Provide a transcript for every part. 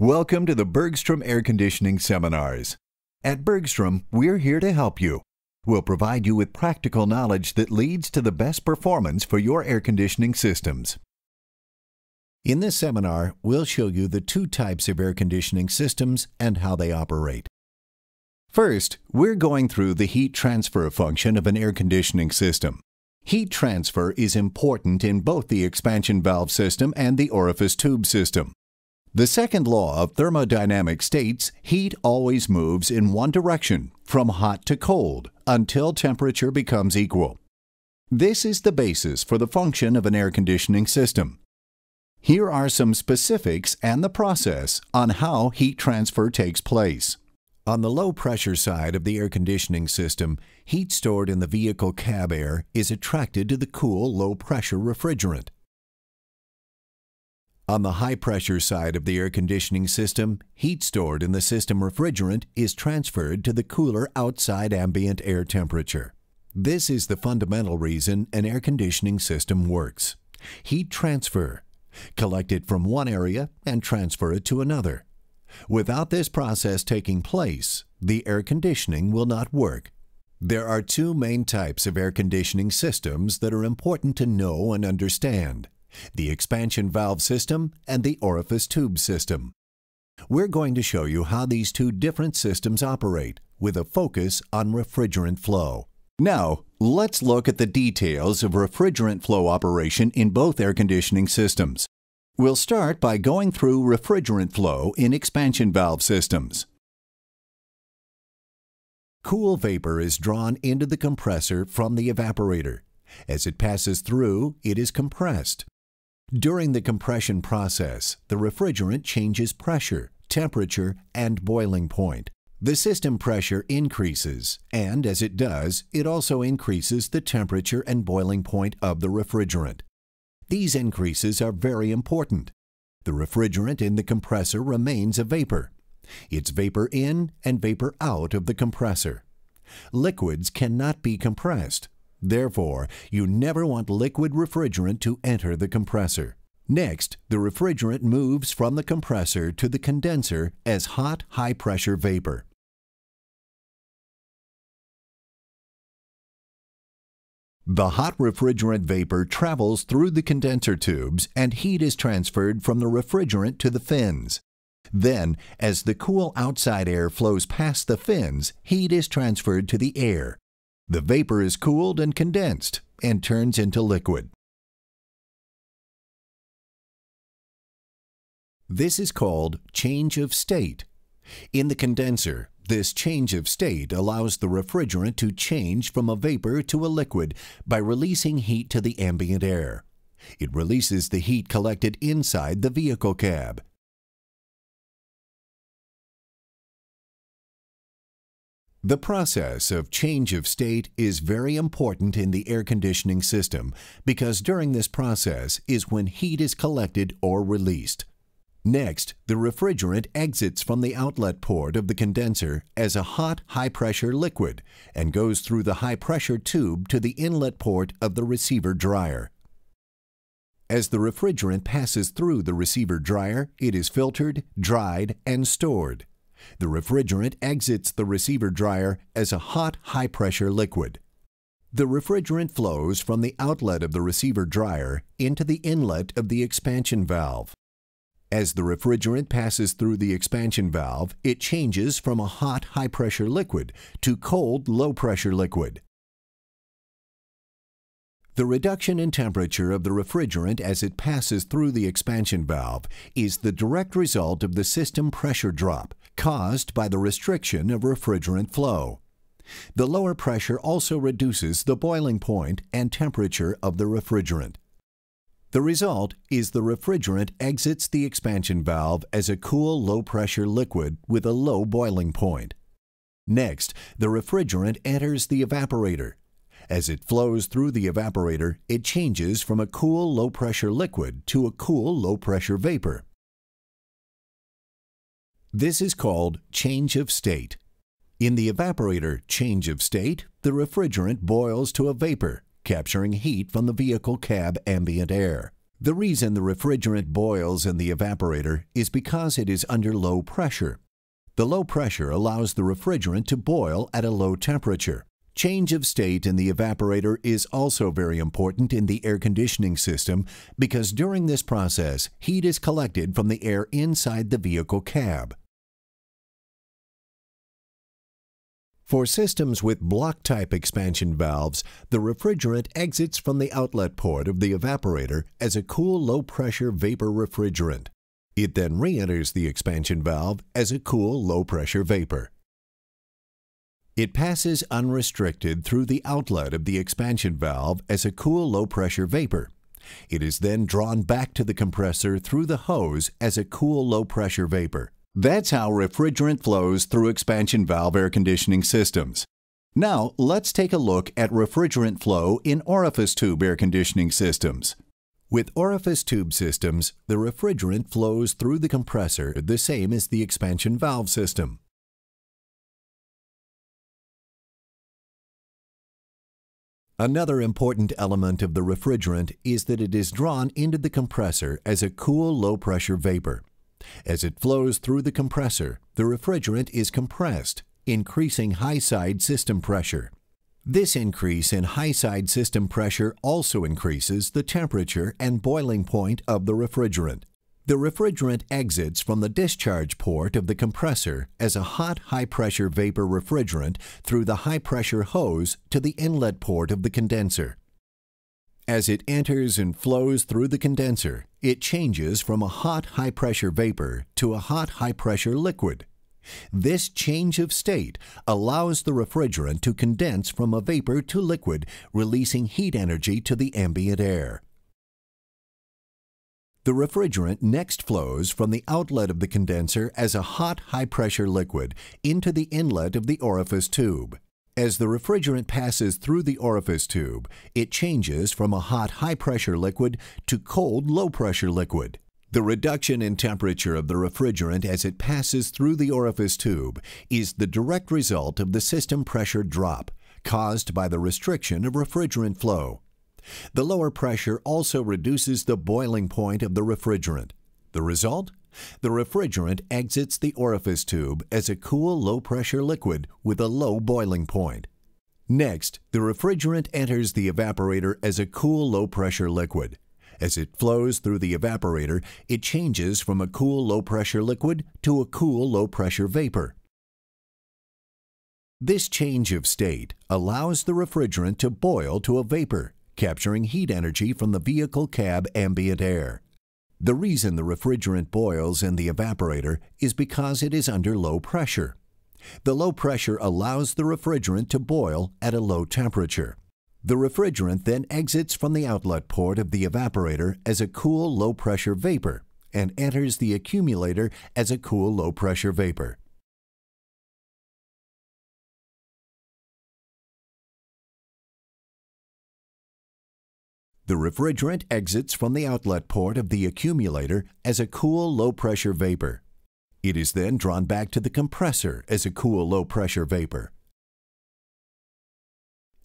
Welcome to the Bergstrom Air Conditioning Seminars. At Bergstrom, we're here to help you. We'll provide you with practical knowledge that leads to the best performance for your air conditioning systems. In this seminar, we'll show you the two types of air conditioning systems and how they operate. First, we're going through the heat transfer function of an air conditioning system. Heat transfer is important in both the expansion valve system and the orifice tube system. The second law of thermodynamics states heat always moves in one direction, from hot to cold, until temperature becomes equal. This is the basis for the function of an air conditioning system. Here are some specifics and the process on how heat transfer takes place. On the low pressure side of the air conditioning system, heat stored in the vehicle cab air is attracted to the cool low pressure refrigerant. On the high pressure side of the air conditioning system, heat stored in the system refrigerant is transferred to the cooler outside ambient air temperature. This is the fundamental reason an air conditioning system works. Heat transfer. Collect it from one area and transfer it to another. Without this process taking place, the air conditioning will not work. There are two main types of air conditioning systems that are important to know and understand the expansion valve system, and the orifice tube system. We're going to show you how these two different systems operate, with a focus on refrigerant flow. Now, let's look at the details of refrigerant flow operation in both air conditioning systems. We'll start by going through refrigerant flow in expansion valve systems. Cool vapor is drawn into the compressor from the evaporator. As it passes through, it is compressed. During the compression process, the refrigerant changes pressure, temperature, and boiling point. The system pressure increases, and as it does, it also increases the temperature and boiling point of the refrigerant. These increases are very important. The refrigerant in the compressor remains a vapor. It's vapor in and vapor out of the compressor. Liquids cannot be compressed, Therefore, you never want liquid refrigerant to enter the compressor. Next, the refrigerant moves from the compressor to the condenser as hot, high-pressure vapor. The hot refrigerant vapor travels through the condenser tubes and heat is transferred from the refrigerant to the fins. Then, as the cool outside air flows past the fins, heat is transferred to the air, the vapor is cooled and condensed and turns into liquid. This is called change of state. In the condenser, this change of state allows the refrigerant to change from a vapor to a liquid by releasing heat to the ambient air. It releases the heat collected inside the vehicle cab. The process of change of state is very important in the air conditioning system because during this process is when heat is collected or released. Next, the refrigerant exits from the outlet port of the condenser as a hot, high-pressure liquid and goes through the high-pressure tube to the inlet port of the receiver dryer. As the refrigerant passes through the receiver dryer, it is filtered, dried, and stored. The refrigerant exits the receiver dryer as a hot, high-pressure liquid. The refrigerant flows from the outlet of the receiver dryer into the inlet of the expansion valve. As the refrigerant passes through the expansion valve, it changes from a hot, high-pressure liquid to cold, low-pressure liquid. The reduction in temperature of the refrigerant as it passes through the expansion valve is the direct result of the system pressure drop caused by the restriction of refrigerant flow. The lower pressure also reduces the boiling point and temperature of the refrigerant. The result is the refrigerant exits the expansion valve as a cool low-pressure liquid with a low boiling point. Next, the refrigerant enters the evaporator as it flows through the evaporator, it changes from a cool low-pressure liquid to a cool low-pressure vapor. This is called change of state. In the evaporator change of state, the refrigerant boils to a vapor, capturing heat from the vehicle cab ambient air. The reason the refrigerant boils in the evaporator is because it is under low pressure. The low pressure allows the refrigerant to boil at a low temperature. Change of state in the evaporator is also very important in the air conditioning system because during this process, heat is collected from the air inside the vehicle cab. For systems with block-type expansion valves, the refrigerant exits from the outlet port of the evaporator as a cool low-pressure vapor refrigerant. It then re-enters the expansion valve as a cool low-pressure vapor. It passes unrestricted through the outlet of the expansion valve as a cool low-pressure vapor. It is then drawn back to the compressor through the hose as a cool low-pressure vapor. That's how refrigerant flows through expansion valve air conditioning systems. Now, let's take a look at refrigerant flow in orifice tube air conditioning systems. With orifice tube systems, the refrigerant flows through the compressor the same as the expansion valve system. Another important element of the refrigerant is that it is drawn into the compressor as a cool low-pressure vapor. As it flows through the compressor, the refrigerant is compressed, increasing high side system pressure. This increase in high side system pressure also increases the temperature and boiling point of the refrigerant. The refrigerant exits from the discharge port of the compressor as a hot high pressure vapor refrigerant through the high pressure hose to the inlet port of the condenser. As it enters and flows through the condenser, it changes from a hot high pressure vapor to a hot high pressure liquid. This change of state allows the refrigerant to condense from a vapor to liquid, releasing heat energy to the ambient air. The refrigerant next flows from the outlet of the condenser as a hot high pressure liquid into the inlet of the orifice tube. As the refrigerant passes through the orifice tube, it changes from a hot high-pressure liquid to cold low-pressure liquid. The reduction in temperature of the refrigerant as it passes through the orifice tube is the direct result of the system pressure drop caused by the restriction of refrigerant flow. The lower pressure also reduces the boiling point of the refrigerant. The result? The refrigerant exits the orifice tube as a cool low-pressure liquid with a low boiling point. Next, the refrigerant enters the evaporator as a cool low-pressure liquid. As it flows through the evaporator, it changes from a cool low-pressure liquid to a cool low-pressure vapor. This change of state allows the refrigerant to boil to a vapor, capturing heat energy from the vehicle cab ambient air. The reason the refrigerant boils in the evaporator is because it is under low pressure. The low pressure allows the refrigerant to boil at a low temperature. The refrigerant then exits from the outlet port of the evaporator as a cool low pressure vapor and enters the accumulator as a cool low pressure vapor. The refrigerant exits from the outlet port of the accumulator as a cool low-pressure vapor. It is then drawn back to the compressor as a cool low-pressure vapor.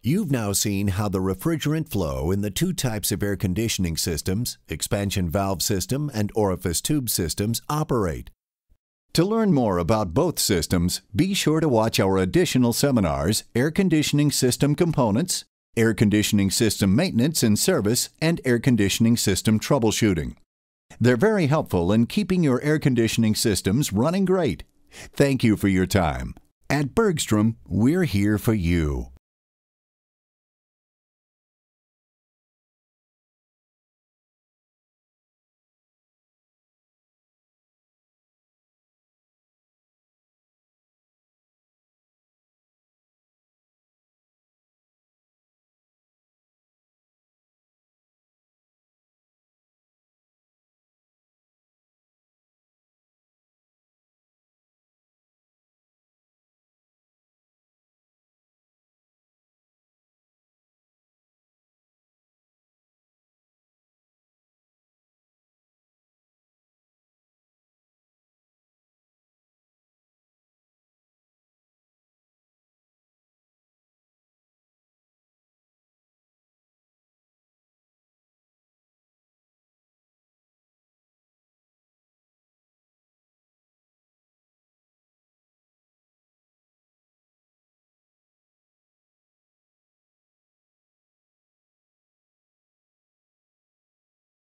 You've now seen how the refrigerant flow in the two types of air conditioning systems, expansion valve system and orifice tube systems, operate. To learn more about both systems, be sure to watch our additional seminars, Air Conditioning System Components, air conditioning system maintenance and service, and air conditioning system troubleshooting. They're very helpful in keeping your air conditioning systems running great. Thank you for your time. At Bergstrom, we're here for you.